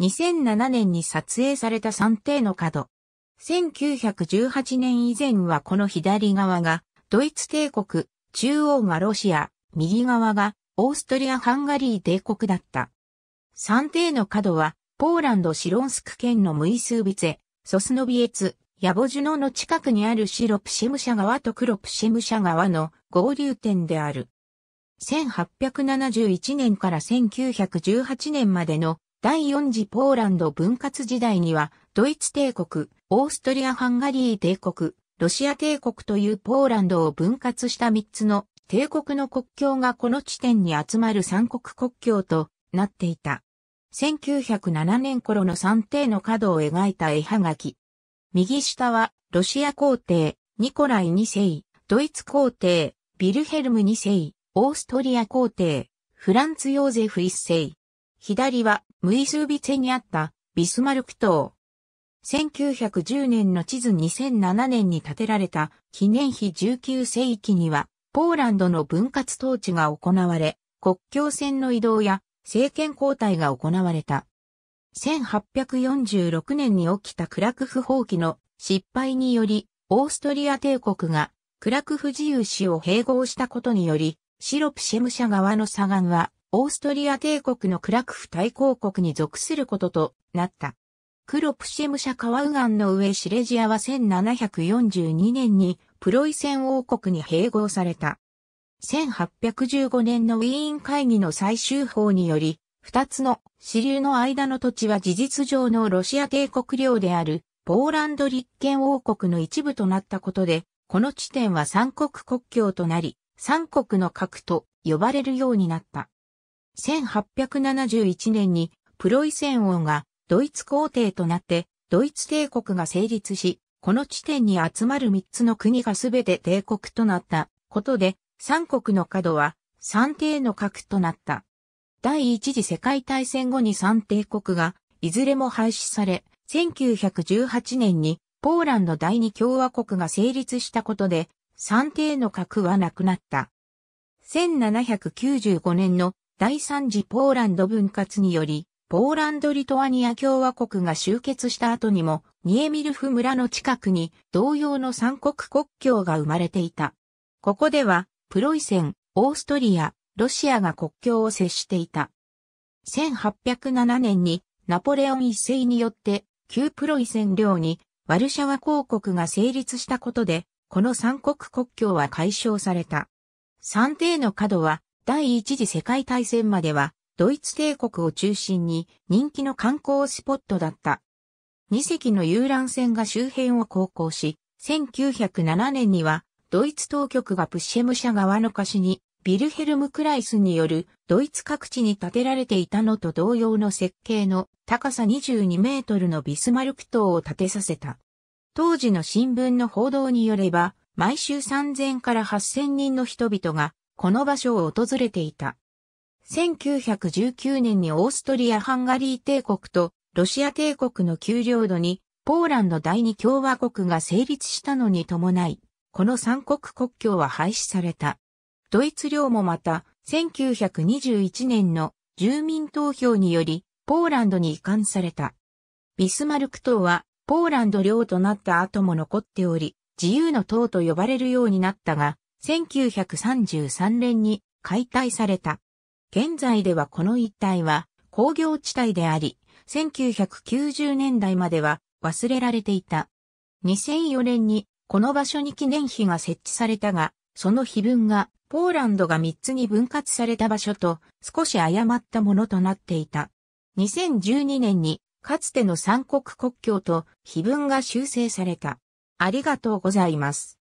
2007年に撮影された三帝の角。1918年以前はこの左側がドイツ帝国、中央がロシア、右側がオーストリア・ハンガリー帝国だった。三帝の角はポーランド・シロンスク県のムイスービツェ、ソスノビエツ、ヤボジュノの近くにあるシロプシェムシャ川とクロプシェムシャ川の合流点である。1871年から1918年までの第四次ポーランド分割時代には、ドイツ帝国、オーストリア・ハンガリー帝国、ロシア帝国というポーランドを分割した三つの帝国の国境がこの地点に集まる三国国境となっていた。1907年頃の三帝の角を描いた絵はがき。右下は、ロシア皇帝、ニコライ2世、ドイツ皇帝、ビルヘルム2世、オーストリア皇帝、フランツ・ヨーゼフ1世。左は、ムイスービツェにあったビスマルク島。1910年の地図2007年に建てられた記念碑19世紀には、ポーランドの分割統治が行われ、国境線の移動や政権交代が行われた。1846年に起きたクラクフ放棄の失敗により、オーストリア帝国がクラクフ自由市を併合したことにより、シロプシェム社側の左岸はオーストリア帝国のクラクフ対抗国に属することとなった。クロプシムシャ川右岸の上シレジアは1742年にプロイセン王国に併合された。1815年のウィーン会議の最終法により、二つの支流の間の土地は事実上のロシア帝国領であるポーランド立憲王国の一部となったことで、この地点は三国国境となり、三国の核と呼ばれるようになった。1871年にプロイセン王がドイツ皇帝となってドイツ帝国が成立し、この地点に集まる三つの国がすべて帝国となったことで、三国の角は三帝の核となった。第一次世界大戦後に三帝国がいずれも廃止され、1918年にポーランド第二共和国が成立したことで、三帝の核はなくなった。1795年の第三次ポーランド分割により、ポーランド・リトアニア共和国が集結した後にも、ニエミルフ村の近くに同様の三国国境が生まれていた。ここでは、プロイセン、オーストリア、ロシアが国境を接していた。1807年にナポレオン一世によって旧プロイセン領にワルシャワ公国が成立したことで、この三国国境は解消された。三帝の角は第一次世界大戦までは、ドイツ帝国を中心に人気の観光スポットだった。二隻の遊覧船が周辺を航行し、1907年には、ドイツ当局がプッシェム社側の歌詞に、ビルヘルム・クライスによるドイツ各地に建てられていたのと同様の設計の高さ22メートルのビスマルク島を建てさせた。当時の新聞の報道によれば、毎週3000から8000人の人々がこの場所を訪れていた。1919年にオーストリア・ハンガリー帝国とロシア帝国の旧領土にポーランド第二共和国が成立したのに伴い、この三国国境は廃止された。ドイツ領もまた、1921年の住民投票により、ポーランドに移管された。ビスマルク島は、ポーランド領となった後も残っており、自由の島と呼ばれるようになったが、1933年に解体された。現在ではこの一帯は工業地帯であり、1990年代までは忘れられていた。2004年にこの場所に記念碑が設置されたが、その碑文がポーランドが3つに分割された場所と少し誤ったものとなっていた。2012年にかつての三国国境と碑文が修正された。ありがとうございます。